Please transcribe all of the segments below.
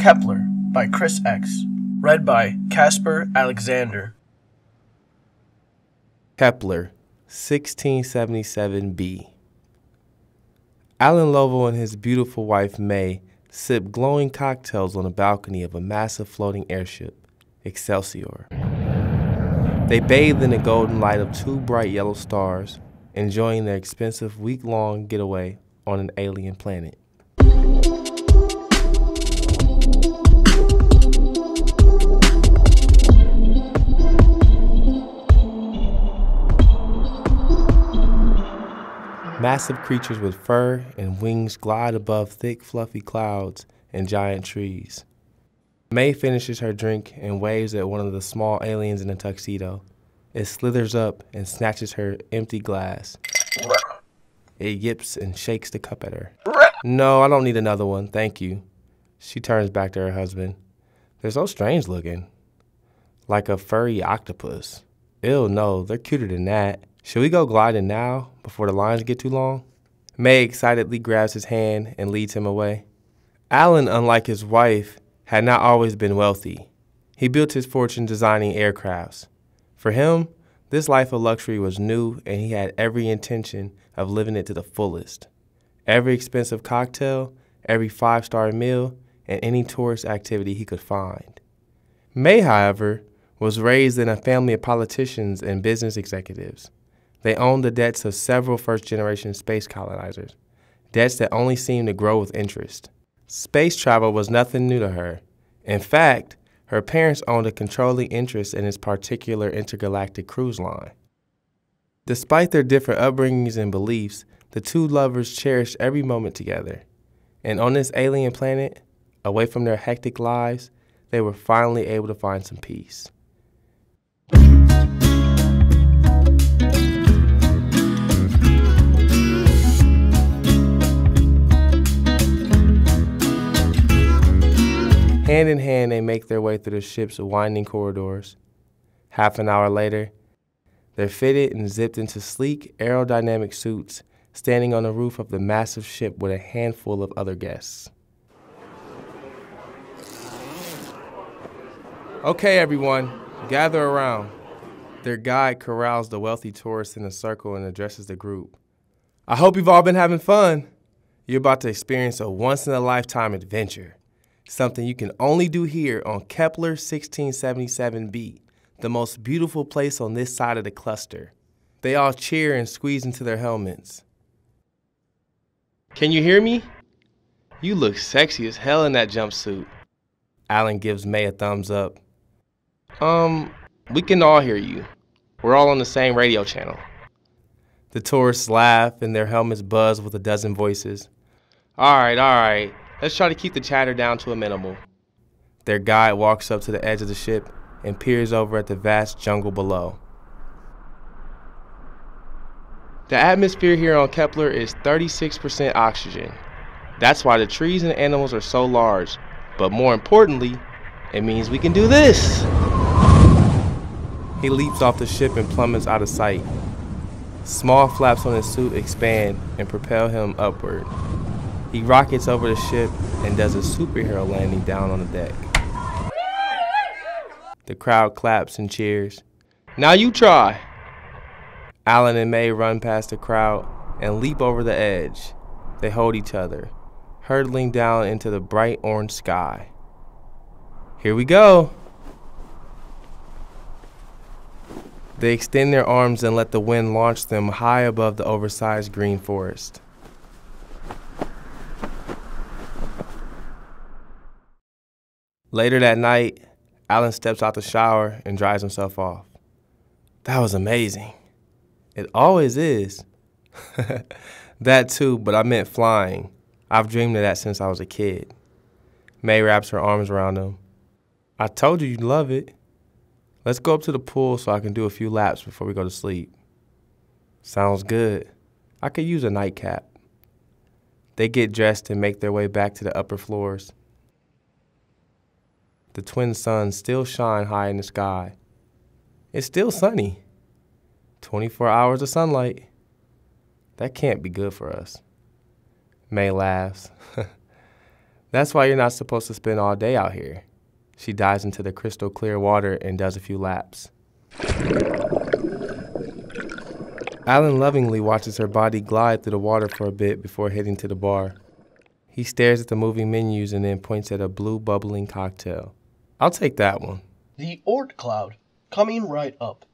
Kepler by Chris X. Read by Casper Alexander. Kepler, 1677b. Alan Lovell and his beautiful wife May sip glowing cocktails on the balcony of a massive floating airship, Excelsior. They bathe in the golden light of two bright yellow stars, enjoying their expensive week long getaway on an alien planet. Massive creatures with fur and wings glide above thick, fluffy clouds and giant trees. May finishes her drink and waves at one of the small aliens in a tuxedo. It slithers up and snatches her empty glass. It yips and shakes the cup at her. No, I don't need another one, thank you. She turns back to her husband. They're so strange looking. Like a furry octopus. Ew, no, they're cuter than that. Should we go gliding now, before the lines get too long? May excitedly grabs his hand and leads him away. Alan, unlike his wife, had not always been wealthy. He built his fortune designing aircrafts. For him, this life of luxury was new and he had every intention of living it to the fullest. Every expensive cocktail, every five star meal, and any tourist activity he could find. May, however, was raised in a family of politicians and business executives. They owned the debts of several first generation space colonizers, debts that only seemed to grow with interest. Space travel was nothing new to her. In fact, her parents owned a controlling interest in this particular intergalactic cruise line. Despite their different upbringings and beliefs, the two lovers cherished every moment together. And on this alien planet, away from their hectic lives, they were finally able to find some peace. Hand in hand, they make their way through the ship's winding corridors. Half an hour later, they're fitted and zipped into sleek, aerodynamic suits, standing on the roof of the massive ship with a handful of other guests. Okay, everyone, gather around. Their guide corrals the wealthy tourists in a circle and addresses the group. I hope you've all been having fun. You're about to experience a once in a lifetime adventure something you can only do here on Kepler 1677b, the most beautiful place on this side of the cluster. They all cheer and squeeze into their helmets. Can you hear me? You look sexy as hell in that jumpsuit. Alan gives May a thumbs up. Um, we can all hear you. We're all on the same radio channel. The tourists laugh and their helmets buzz with a dozen voices. All right, all right. Let's try to keep the chatter down to a minimal. Their guide walks up to the edge of the ship and peers over at the vast jungle below. The atmosphere here on Kepler is 36% oxygen. That's why the trees and animals are so large. But more importantly, it means we can do this. He leaps off the ship and plummets out of sight. Small flaps on his suit expand and propel him upward. He rockets over the ship and does a superhero landing down on the deck. The crowd claps and cheers. Now you try! Alan and May run past the crowd and leap over the edge. They hold each other, hurtling down into the bright orange sky. Here we go! They extend their arms and let the wind launch them high above the oversized green forest. Later that night, Alan steps out the shower and dries himself off. That was amazing. It always is. that too, but I meant flying. I've dreamed of that since I was a kid. May wraps her arms around him. I told you you'd love it. Let's go up to the pool so I can do a few laps before we go to sleep. Sounds good. I could use a nightcap. They get dressed and make their way back to the upper floors. The twin suns still shine high in the sky. It's still sunny. 24 hours of sunlight. That can't be good for us. May laughs. That's why you're not supposed to spend all day out here. She dives into the crystal clear water and does a few laps. Alan lovingly watches her body glide through the water for a bit before heading to the bar. He stares at the moving menus and then points at a blue bubbling cocktail. I'll take that one. The Oort Cloud, coming right up.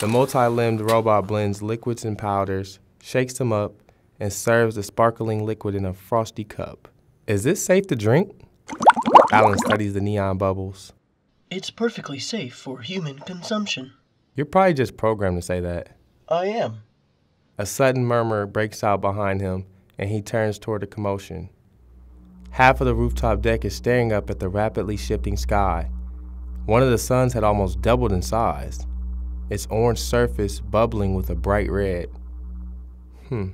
The multi limbed robot blends liquids and powders, shakes them up, and serves the sparkling liquid in a frosty cup. Is this safe to drink? Alan studies the neon bubbles. It's perfectly safe for human consumption. You're probably just programmed to say that. I am. A sudden murmur breaks out behind him, and he turns toward the commotion. Half of the rooftop deck is staring up at the rapidly shifting sky. One of the suns had almost doubled in size, its orange surface bubbling with a bright red. Hmm.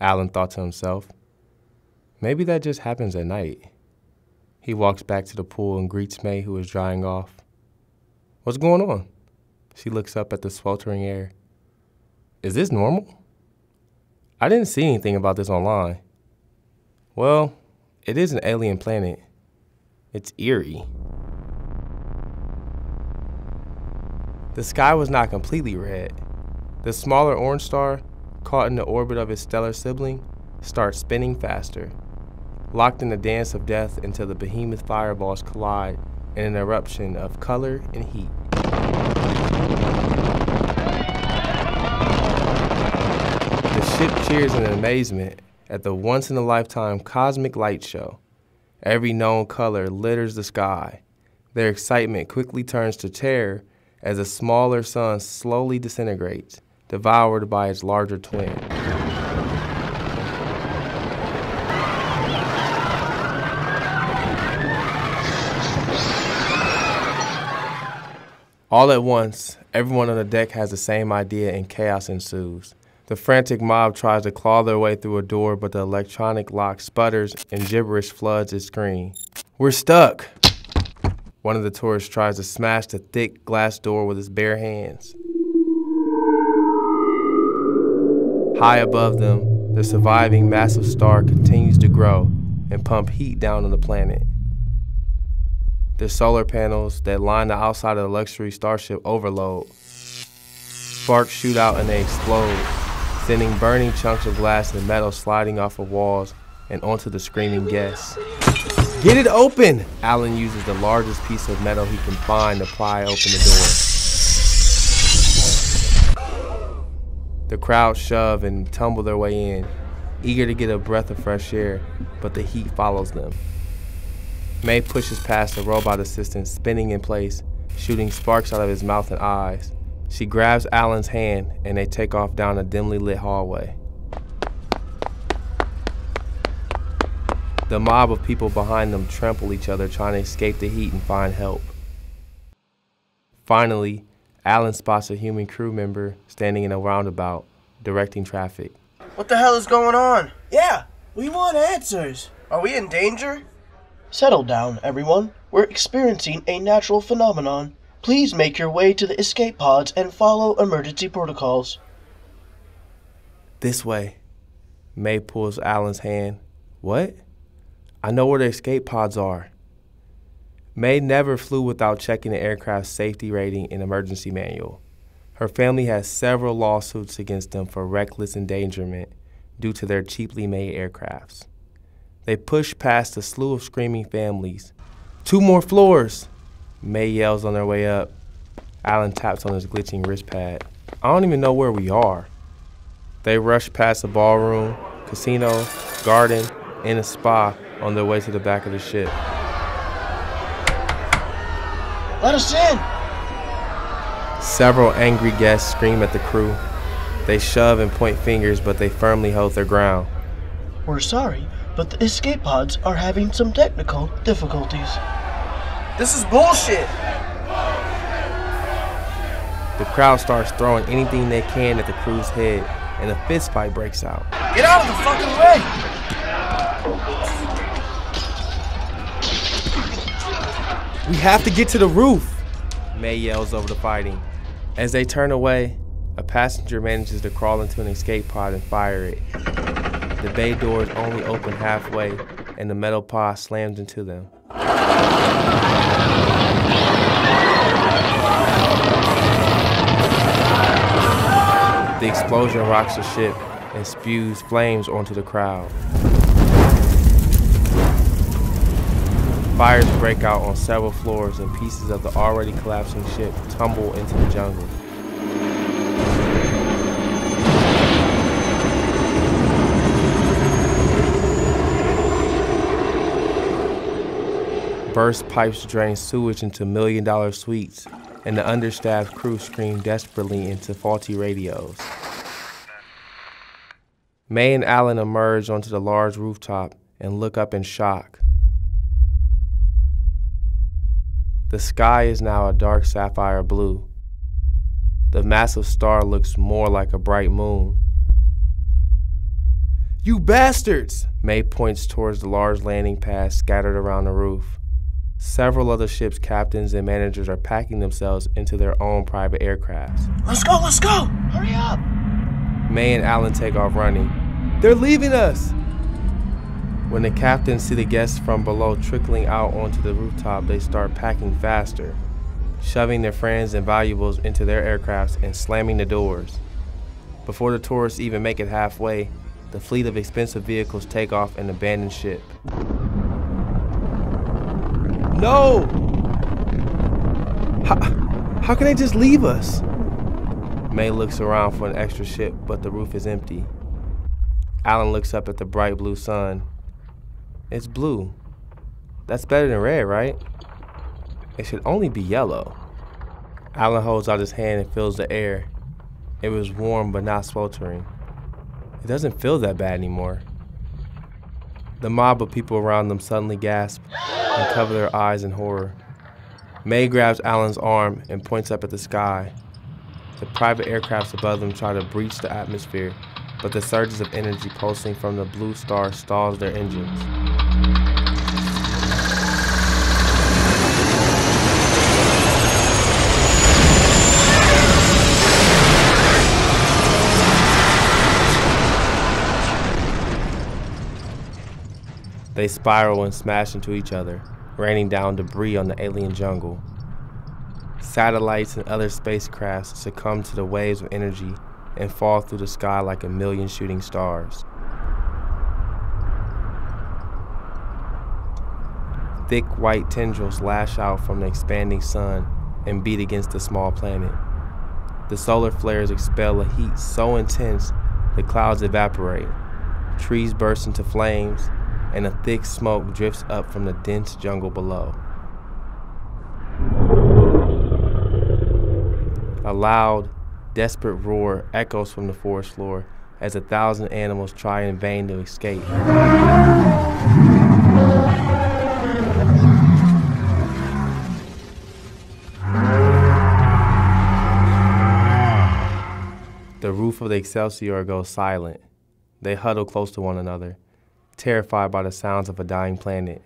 Alan thought to himself. Maybe that just happens at night. He walks back to the pool and greets May, who is drying off. What's going on? She looks up at the sweltering air. Is this normal? I didn't see anything about this online. Well, it is an alien planet. It's eerie. The sky was not completely red. The smaller orange star, caught in the orbit of its stellar sibling, starts spinning faster, locked in the dance of death until the behemoth fireballs collide in an eruption of color and heat. The ship cheers in amazement at the once in a lifetime cosmic light show. Every known color litters the sky. Their excitement quickly turns to terror as a smaller sun slowly disintegrates, devoured by its larger twin. All at once, everyone on the deck has the same idea and chaos ensues. The frantic mob tries to claw their way through a door, but the electronic lock sputters and gibberish floods its screen. We're stuck! One of the tourists tries to smash the thick glass door with his bare hands. High above them, the surviving massive star continues to grow and pump heat down on the planet. The solar panels that line the outside of the luxury starship overload. Sparks shoot out and they explode, sending burning chunks of glass and metal sliding off of walls and onto the screaming guests. Get it open! Alan uses the largest piece of metal he can find to pry open the door. The crowd shove and tumble their way in, eager to get a breath of fresh air, but the heat follows them. May pushes past the robot assistant spinning in place, shooting sparks out of his mouth and eyes. She grabs Alan's hand and they take off down a dimly lit hallway. The mob of people behind them trample each other trying to escape the heat and find help. Finally, Alan spots a human crew member standing in a roundabout, directing traffic. What the hell is going on? Yeah, we want answers. Are we in danger? Settle down, everyone. We're experiencing a natural phenomenon. Please make your way to the escape pods and follow emergency protocols. This way. May pulls Alan's hand. What? I know where the escape pods are. May never flew without checking the aircraft's safety rating and emergency manual. Her family has several lawsuits against them for reckless endangerment due to their cheaply made aircrafts. They push past a slew of screaming families. Two more floors! May yells on their way up. Alan taps on his glitching wrist pad. I don't even know where we are. They rush past the ballroom, casino, garden, and a spa on their way to the back of the ship. Let us in! Several angry guests scream at the crew. They shove and point fingers, but they firmly hold their ground. We're sorry, but the escape pods are having some technical difficulties. This is bullshit! The crowd starts throwing anything they can at the crew's head, and a fistfight breaks out. Get out of the fucking way! We have to get to the roof! May yells over the fighting. As they turn away, a passenger manages to crawl into an escape pod and fire it. The bay doors only open halfway, and the metal pod slams into them. The explosion rocks the ship and spews flames onto the crowd. Fires break out on several floors and pieces of the already collapsing ship tumble into the jungle. Burst pipes drain sewage into million dollar suites, and the understaffed crew scream desperately into faulty radios. May and Alan emerge onto the large rooftop and look up in shock. The sky is now a dark sapphire blue. The massive star looks more like a bright moon. You bastards! May points towards the large landing pads scattered around the roof. Several other ships' captains and managers are packing themselves into their own private aircrafts. Let's go, let's go! Hurry up! May and Alan take off running. They're leaving us! When the captains see the guests from below trickling out onto the rooftop, they start packing faster, shoving their friends and valuables into their aircrafts and slamming the doors. Before the tourists even make it halfway, the fleet of expensive vehicles take off and abandon ship. No! How, how can they just leave us? May looks around for an extra ship, but the roof is empty. Alan looks up at the bright blue sun it's blue. That's better than red, right? It should only be yellow. Alan holds out his hand and feels the air. It was warm but not sweltering. It doesn't feel that bad anymore. The mob of people around them suddenly gasp and cover their eyes in horror. May grabs Alan's arm and points up at the sky. The private aircrafts above them try to breach the atmosphere, but the surges of energy pulsing from the blue star stalls their engines. They spiral and smash into each other, raining down debris on the alien jungle. Satellites and other spacecrafts succumb to the waves of energy and fall through the sky like a million shooting stars. Thick white tendrils lash out from the expanding sun and beat against the small planet. The solar flares expel a heat so intense the clouds evaporate, trees burst into flames, and a thick smoke drifts up from the dense jungle below. A loud, desperate roar echoes from the forest floor as a thousand animals try in vain to escape. The roof of the Excelsior goes silent. They huddle close to one another terrified by the sounds of a dying planet.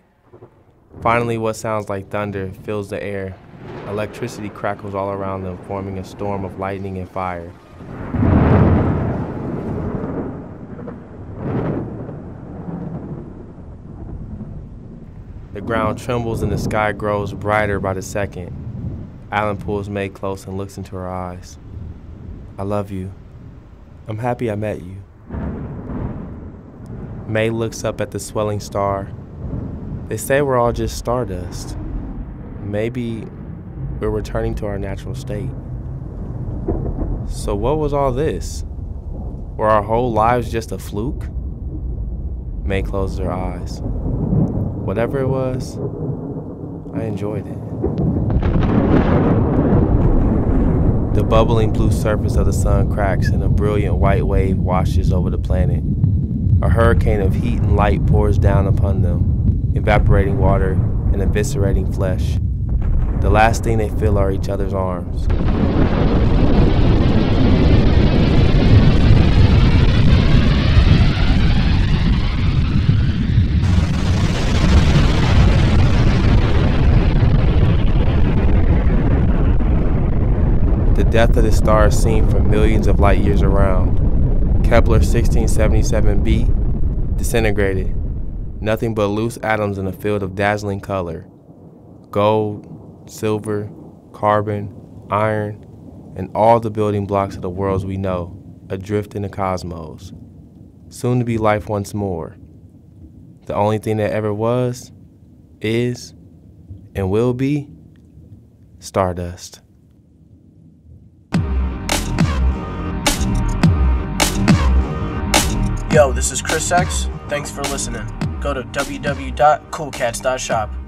Finally, what sounds like thunder fills the air. Electricity crackles all around them, forming a storm of lightning and fire. The ground trembles and the sky grows brighter by the second. Alan pulls May close and looks into her eyes. I love you. I'm happy I met you. May looks up at the swelling star. They say we're all just stardust. Maybe we're returning to our natural state. So, what was all this? Were our whole lives just a fluke? May closes her eyes. Whatever it was, I enjoyed it. The bubbling blue surface of the sun cracks and a brilliant white wave washes over the planet. A hurricane of heat and light pours down upon them, evaporating water and eviscerating flesh. The last thing they feel are each other's arms. The death of the star is seen from millions of light years around. Kepler 1677b disintegrated, nothing but loose atoms in a field of dazzling color gold, silver, carbon, iron, and all the building blocks of the worlds we know, adrift in the cosmos. Soon to be life once more. The only thing that ever was, is, and will be stardust. Yo, this is Chris X. Thanks for listening. Go to www.coolcats.shop.